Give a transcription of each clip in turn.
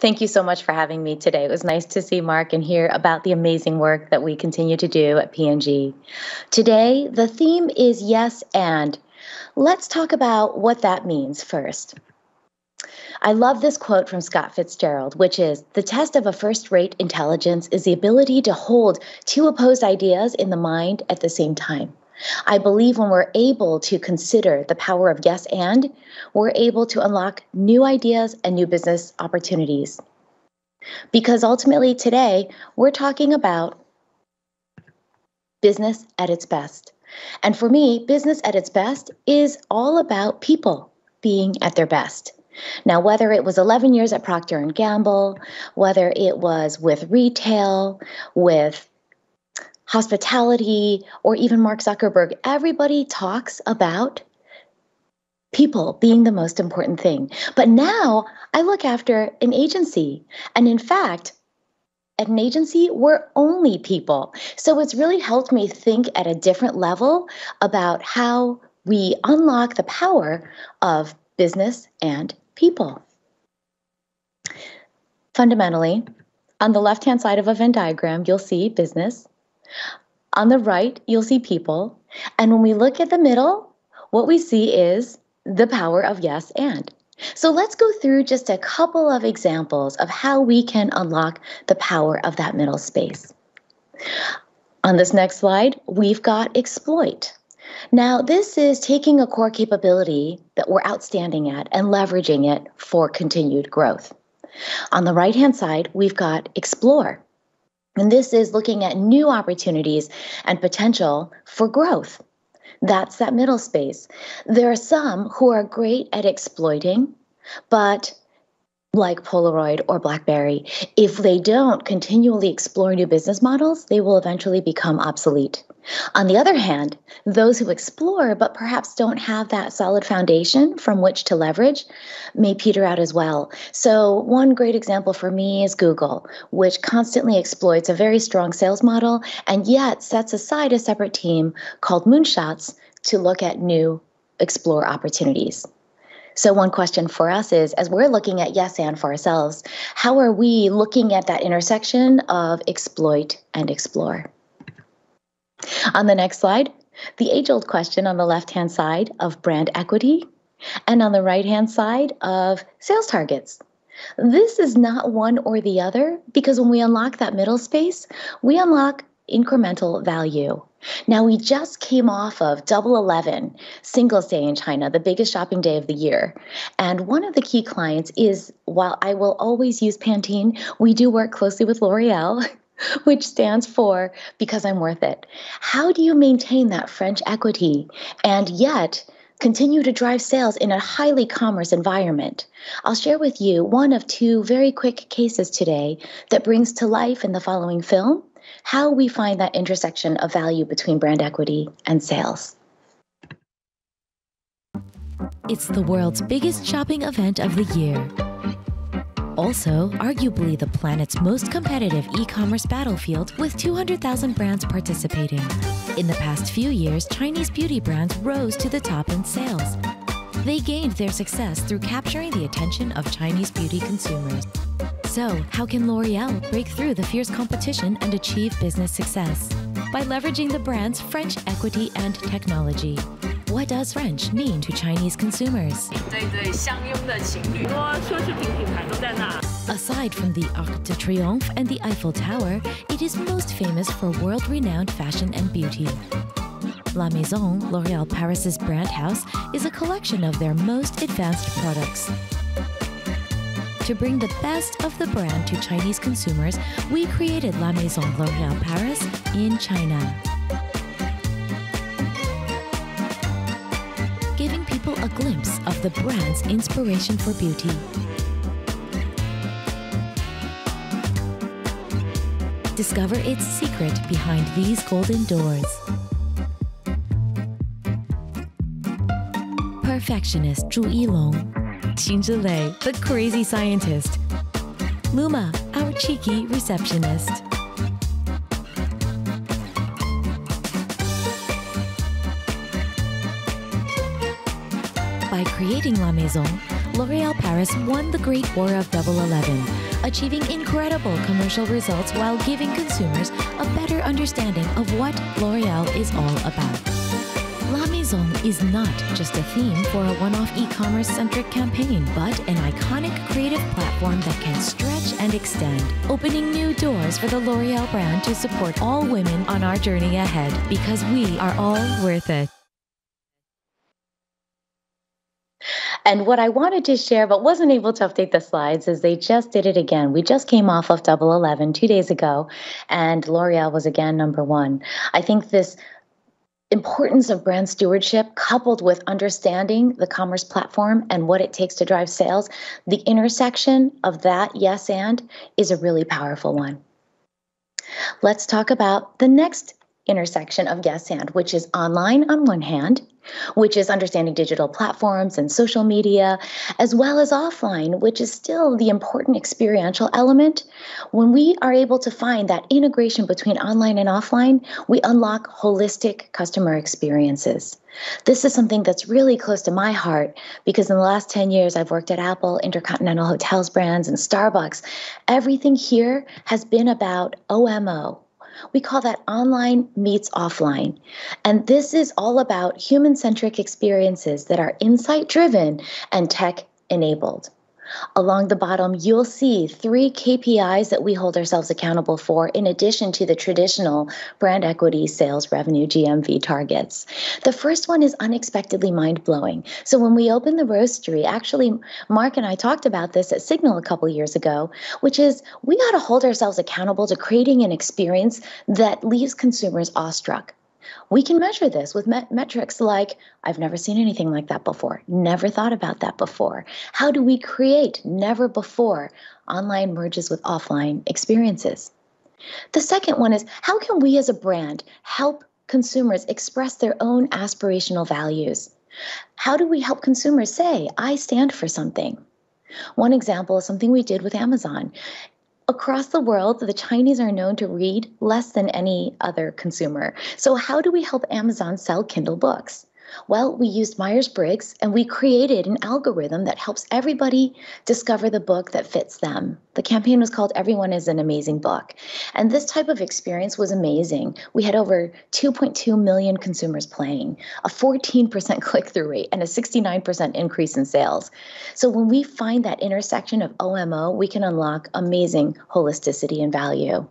Thank you so much for having me today. It was nice to see Mark and hear about the amazing work that we continue to do at P&G. Today, the theme is yes and. Let's talk about what that means first. I love this quote from Scott Fitzgerald, which is The test of a first rate intelligence is the ability to hold two opposed ideas in the mind at the same time. I believe when we're able to consider the power of yes and, we're able to unlock new ideas and new business opportunities. Because ultimately, today, we're talking about business at its best. And for me, business at its best is all about people being at their best. Now, whether it was 11 years at Procter and Gamble, whether it was with retail, with hospitality, or even Mark Zuckerberg, everybody talks about people being the most important thing. But now I look after an agency. And in fact, at an agency, we're only people. So it's really helped me think at a different level about how we unlock the power of business and people. Fundamentally, on the left hand side of a Venn diagram, you'll see business. On the right, you'll see people. And when we look at the middle, what we see is the power of yes and. So let's go through just a couple of examples of how we can unlock the power of that middle space. On this next slide, we've got exploit. Now, this is taking a core capability that we're outstanding at and leveraging it for continued growth. On the right hand side, we've got explore. And this is looking at new opportunities and potential for growth. That's that middle space. There are some who are great at exploiting, but like Polaroid or BlackBerry, if they don't continually explore new business models, they will eventually become obsolete. On the other hand, those who explore but perhaps don't have that solid foundation from which to leverage may peter out as well. So, one great example for me is Google, which constantly exploits a very strong sales model and yet sets aside a separate team called Moonshots to look at new explore opportunities. So, one question for us is as we're looking at yes and for ourselves, how are we looking at that intersection of exploit and explore? On the next slide, the age old question on the left hand side of brand equity and on the right hand side of sales targets. This is not one or the other because when we unlock that middle space, we unlock incremental value. Now, we just came off of Double 11, Singles Day in China, the biggest shopping day of the year. And one of the key clients is while I will always use Pantene, we do work closely with L'Oreal which stands for because I'm worth it. How do you maintain that French equity and yet continue to drive sales in a highly commerce environment? I'll share with you one of two very quick cases today that brings to life in the following film how we find that intersection of value between brand equity and sales. It's the world's biggest shopping event of the year also arguably the planet's most competitive e-commerce battlefield with 200,000 brands participating. In the past few years, Chinese beauty brands rose to the top in sales. They gained their success through capturing the attention of Chinese beauty consumers. So, how can L'Oreal break through the fierce competition and achieve business success? By leveraging the brand's French equity and technology. What does French mean to Chinese consumers? Aside from the Arc de Triomphe and the Eiffel Tower, it is most famous for world-renowned fashion and beauty. La Maison, L'Oréal Paris's brand house, is a collection of their most advanced products. To bring the best of the brand to Chinese consumers, we created La Maison L'Oréal Paris in China. Glimpse of the brand's inspiration for beauty. Discover its secret behind these golden doors. Perfectionist Zhu Yilong, Qin Zhilei, the crazy scientist, Luma, our cheeky receptionist. By creating La Maison, L'Oréal Paris won the Great War of Double Eleven, achieving incredible commercial results while giving consumers a better understanding of what L'Oreal is all about. La Maison is not just a theme for a one off e commerce centric campaign, but an iconic creative platform that can stretch and extend, opening new doors for the L'Oreal brand to support all women on our journey ahead because we are all worth it. And what I wanted to share, but wasn't able to update the slides, is they just did it again. We just came off of Double Eleven two days ago, and L'Oreal was again number one. I think this importance of brand stewardship coupled with understanding the commerce platform and what it takes to drive sales, the intersection of that yes and is a really powerful one. Let's talk about the next intersection of yes and, which is online on one hand which is understanding digital platforms and social media, as well as offline, which is still the important experiential element. When we are able to find that integration between online and offline, we unlock holistic customer experiences. This is something that's really close to my heart because in the last 10 years, I've worked at Apple, Intercontinental Hotels brands, and Starbucks. Everything here has been about OMO, we call that online meets offline. And this is all about human centric experiences that are insight driven and tech enabled. Along the bottom, you'll see three KPIs that we hold ourselves accountable for, in addition to the traditional brand equity, sales revenue, GMV targets. The first one is unexpectedly mind blowing. So, when we opened the roastery, actually, Mark and I talked about this at Signal a couple years ago, which is we got to hold ourselves accountable to creating an experience that leaves consumers awestruck. We can measure this with met- metrics like I've never seen anything like that before, never thought about that before. How do we create never before online merges with offline experiences? The second one is how can we as a brand help consumers express their own aspirational values? How do we help consumers say, I stand for something? One example is something we did with Amazon. Across the world, the Chinese are known to read less than any other consumer. So, how do we help Amazon sell Kindle books? Well, we used Myers Briggs and we created an algorithm that helps everybody discover the book that fits them. The campaign was called Everyone is an Amazing Book. And this type of experience was amazing. We had over 2.2 million consumers playing, a 14% click through rate, and a 69% increase in sales. So when we find that intersection of OMO, we can unlock amazing holisticity and value.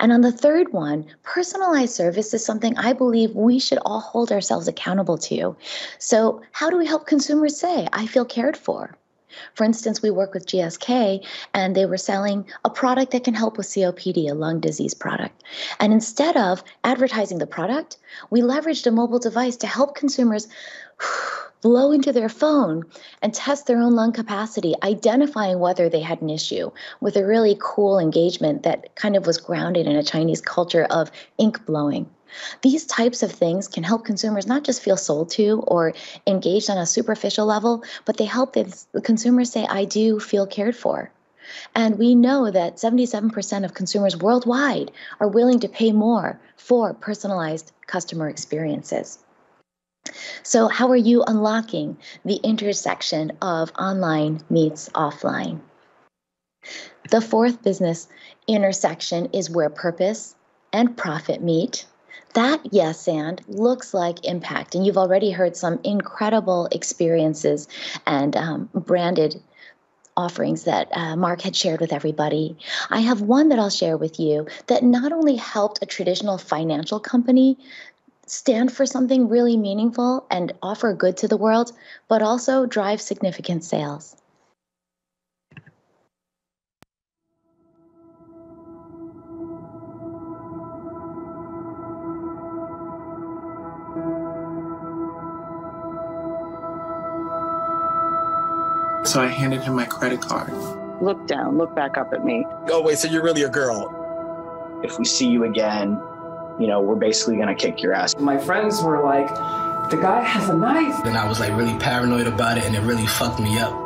And on the third one, personalized service is something I believe we should all hold ourselves accountable to. So, how do we help consumers say, I feel cared for? For instance, we work with GSK and they were selling a product that can help with COPD, a lung disease product. And instead of advertising the product, we leveraged a mobile device to help consumers blow into their phone and test their own lung capacity, identifying whether they had an issue with a really cool engagement that kind of was grounded in a Chinese culture of ink blowing. These types of things can help consumers not just feel sold to or engaged on a superficial level, but they help the consumers say, I do feel cared for. And we know that 77% of consumers worldwide are willing to pay more for personalized customer experiences. So, how are you unlocking the intersection of online meets offline? The fourth business intersection is where purpose and profit meet. That yes and looks like impact. And you've already heard some incredible experiences and um, branded offerings that uh, Mark had shared with everybody. I have one that I'll share with you that not only helped a traditional financial company stand for something really meaningful and offer good to the world, but also drive significant sales. So I handed him my credit card. Look down, look back up at me. Oh, wait, so you're really a girl? If we see you again, you know, we're basically gonna kick your ass. My friends were like, the guy has a knife. Then I was like really paranoid about it and it really fucked me up.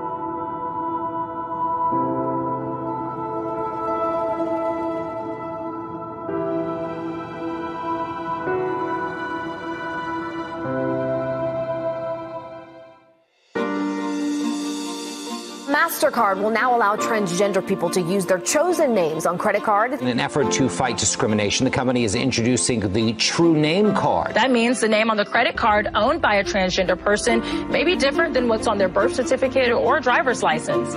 MasterCard will now allow transgender people to use their chosen names on credit card. In an effort to fight discrimination, the company is introducing the True Name Card. That means the name on the credit card owned by a transgender person may be different than what's on their birth certificate or driver's license.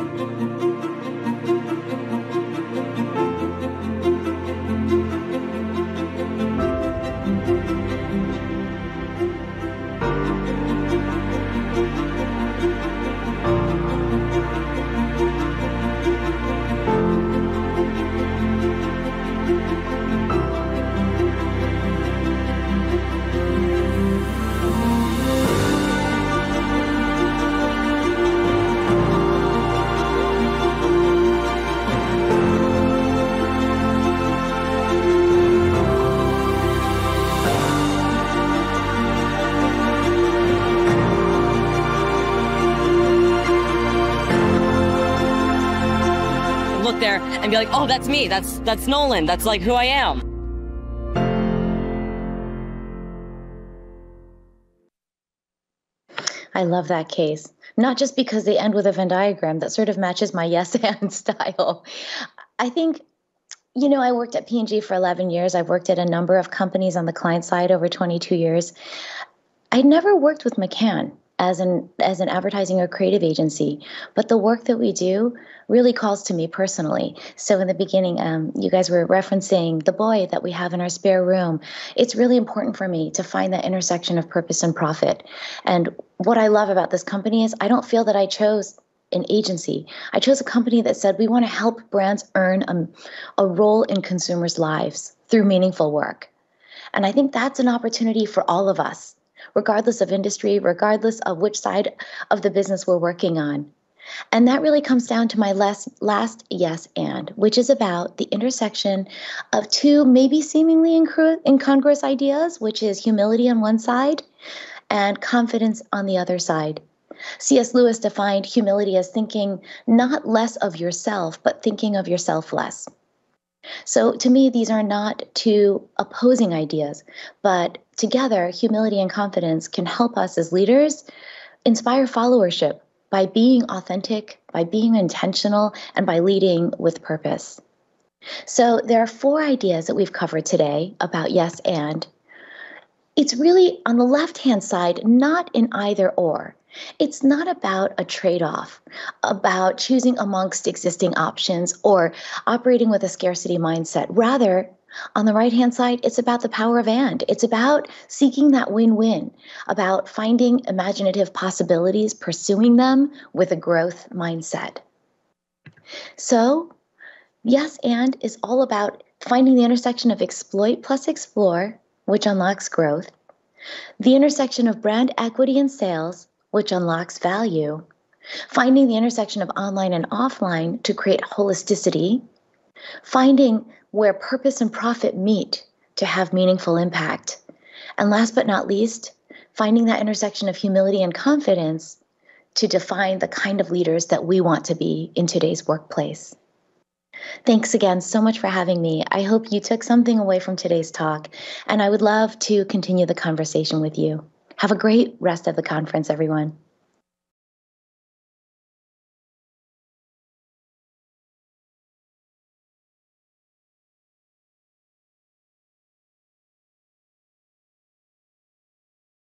And be like, oh, that's me. That's that's Nolan. That's like who I am. I love that case. Not just because they end with a Venn diagram that sort of matches my yes and style. I think you know, I worked at P&G for 11 years. I've worked at a number of companies on the client side over 22 years. I'd never worked with McCann as an as an advertising or creative agency but the work that we do really calls to me personally so in the beginning um, you guys were referencing the boy that we have in our spare room it's really important for me to find that intersection of purpose and profit and what i love about this company is i don't feel that i chose an agency. I chose a company that said we want to help brands earn a, a role in consumers' lives through meaningful work. And I think that's an opportunity for all of us regardless of industry, regardless of which side of the business we're working on. And that really comes down to my last, last yes and, which is about the intersection of two maybe seemingly incongru- incongruous ideas, which is humility on one side and confidence on the other side. C.S. Lewis defined humility as thinking not less of yourself, but thinking of yourself less. So to me, these are not two opposing ideas, but together, humility and confidence can help us as leaders inspire followership by being authentic, by being intentional, and by leading with purpose. So there are four ideas that we've covered today about yes and. It's really on the left hand side, not in either or. It's not about a trade off, about choosing amongst existing options or operating with a scarcity mindset. Rather, on the right hand side, it's about the power of and. It's about seeking that win win, about finding imaginative possibilities, pursuing them with a growth mindset. So, yes, and is all about finding the intersection of exploit plus explore, which unlocks growth, the intersection of brand equity and sales, which unlocks value, finding the intersection of online and offline to create holisticity, finding where purpose and profit meet to have meaningful impact, and last but not least, finding that intersection of humility and confidence to define the kind of leaders that we want to be in today's workplace. Thanks again so much for having me. I hope you took something away from today's talk, and I would love to continue the conversation with you. Have a great rest of the conference, everyone.